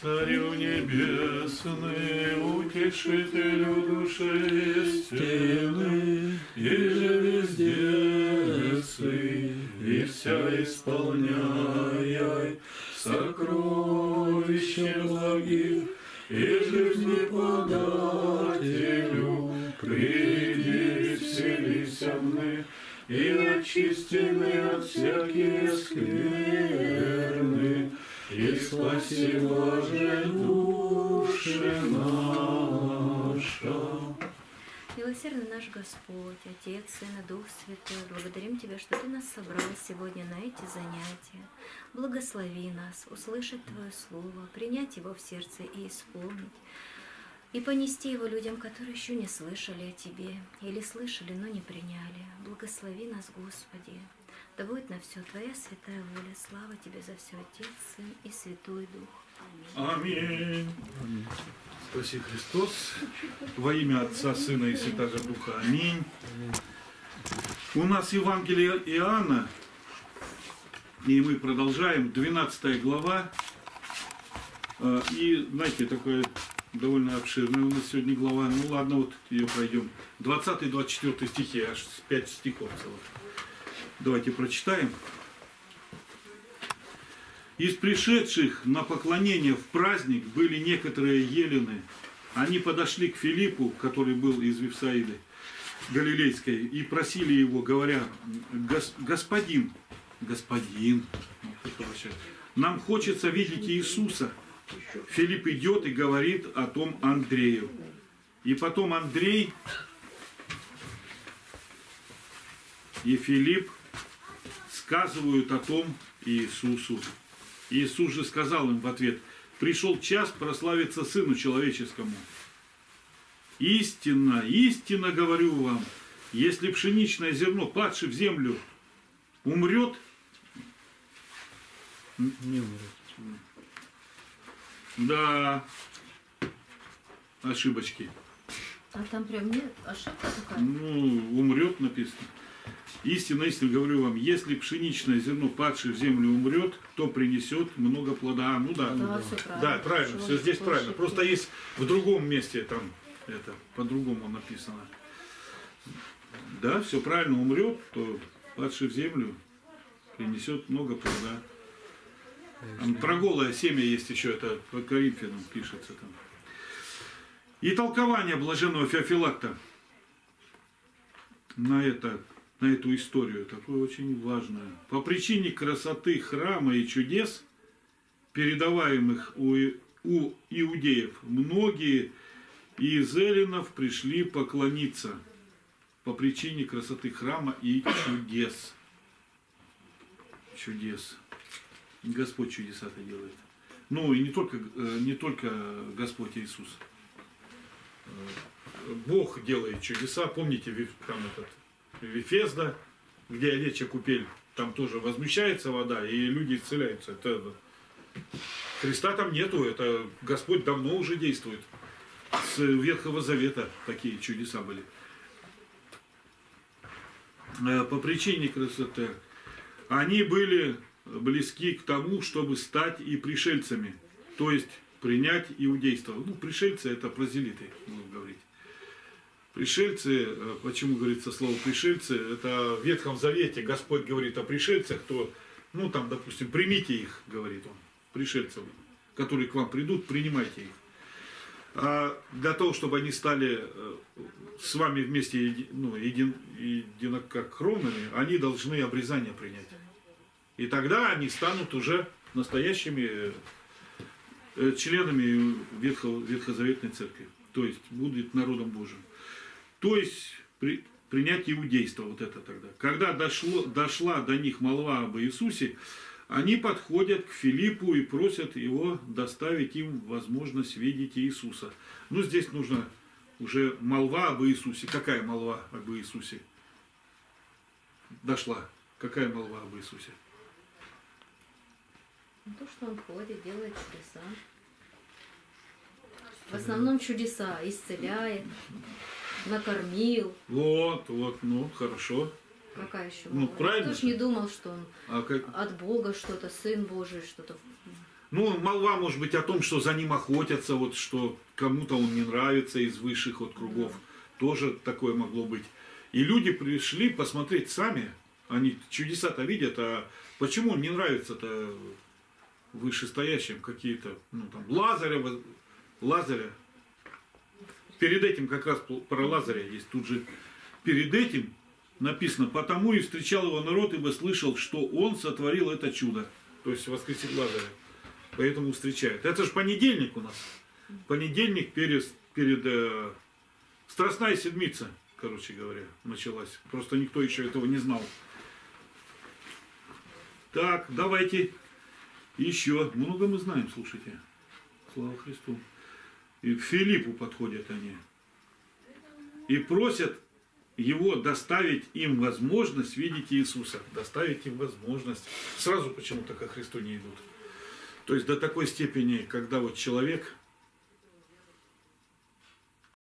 Царю небесный, утешителю души стены, и же везде сы, и вся исполняй сокровища благих, и жизни подателю, приди, вселися мы, и очистены от всякие скверны, и спаси блаже души наша. Милосердный наш Господь, Отец, Сын и Дух Святой, благодарим Тебя, что Ты нас собрал сегодня на эти занятия. Благослови нас, услышать Твое Слово, принять его в сердце и исполнить, и понести его людям, которые еще не слышали о Тебе, или слышали, но не приняли. Благослови нас, Господи. Да будет на все Твоя святая воля. Слава Тебе за все, Отец, Сын и Святой Дух. Аминь. Спаси Христос. Во имя Отца, Сына и Святого Духа. Аминь. У нас Евангелие Иоанна, и мы продолжаем, 12 глава. А, И, знаете, такое довольно обширная у нас сегодня глава. Ну ладно, вот ее пройдем. 20-24 стихи, аж 5 стихов целых. Давайте прочитаем. Из пришедших на поклонение в праздник были некоторые елены. Они подошли к Филиппу, который был из Вифсаиды Галилейской, и просили его, говоря, «Гос- господин, господин, ну, нам хочется видеть Иисуса. Филипп идет и говорит о том Андрею. И потом Андрей и Филипп сказывают о том Иисусу. Иисус же сказал им в ответ, пришел час прославиться Сыну Человеческому. Истинно, истинно говорю вам, если пшеничное зерно, падшее в землю, умрет, Не умрет. да, ошибочки. А там прям нет ошибка такая? Ну, умрет написано. Истинно, истинно говорю вам, если пшеничное зерно, падшее в землю, умрет, то принесет много плода. А, ну да. Да, все правильно. Да, правильно, все здесь такой правильно. Просто есть в другом месте там это по-другому написано. Да, все правильно, умрет, то падший в землю принесет много плода. Там про голое семя есть еще, это по Коринфянам пишется там. И толкование блаженного Феофилакта на, это, на эту историю, такое очень важное. По причине красоты храма и чудес, передаваемых у, у иудеев, многие из эллинов пришли поклониться по причине красоты храма и чудес. Чудес. Господь чудеса-то делает. Ну и не только, э, не только Господь Иисус. Э, Бог делает чудеса. Помните, там этот Вифезда, где овечья купель, там тоже возмущается вода, и люди исцеляются. Это Христа там нету, это Господь давно уже действует. С Ветхого Завета такие чудеса были. Э, По причине красоты они были близки к тому, чтобы стать и пришельцами, то есть принять иудейство. Ну, пришельцы это прозелиты. Пришельцы, э, почему говорится слово пришельцы, это в Ветхом Завете Господь говорит о пришельцах, то, ну там, допустим, примите их, говорит он, пришельцев, которые к вам придут, принимайте их. А для того, чтобы они стали э, с вами вместе еди- ну, един, единокровными, они должны обрезание принять. И тогда они станут уже настоящими э, членами Ветхозаветной Церкви. То есть будут народом Божьим. То есть при, принять иудейство вот это тогда. Когда дошло, дошла до них молва об Иисусе, они подходят к Филиппу и просят его доставить им возможность видеть Иисуса. Ну, здесь нужно уже молва об Иисусе. Какая молва об Иисусе? Дошла. Какая молва об Иисусе? Ну, То, что он ходит, делает чудеса. В основном чудеса. Исцеляет, накормил. Вот, вот, ну, хорошо. Какая еще Ну, правильно Кто ж же. не думал, что он А как, от Бога что-то, Сын Божий что-то. Ну, молва может быть о том, что за ним охотятся, вот что кому-то он не нравится из высших вот кругов. Тоже такое могло быть. И люди пришли посмотреть сами. Они чудеса-то видят, а почему не нравится-то вышестоящим какие-то, ну там, Лазаря, Лазаря. Перед этим как раз про Лазаря есть тут же. Перед этим написано, потому и встречал его народ, ибо слышал, что он сотворил это чудо. То есть воскресил Лазаря. Поэтому встречают. Это же понедельник у нас. Понедельник перед, перед э, Страстная седмица, короче говоря, началась. Просто никто еще этого не знал. Так, давайте еще. Много мы знаем, слушайте. Слава Христу. И к Филиппу подходят они. И просят его доставить им возможность видеть Иисуса. Доставить им возможность. Сразу почему-то ко Христу не идут. То есть до такой степени, когда вот человек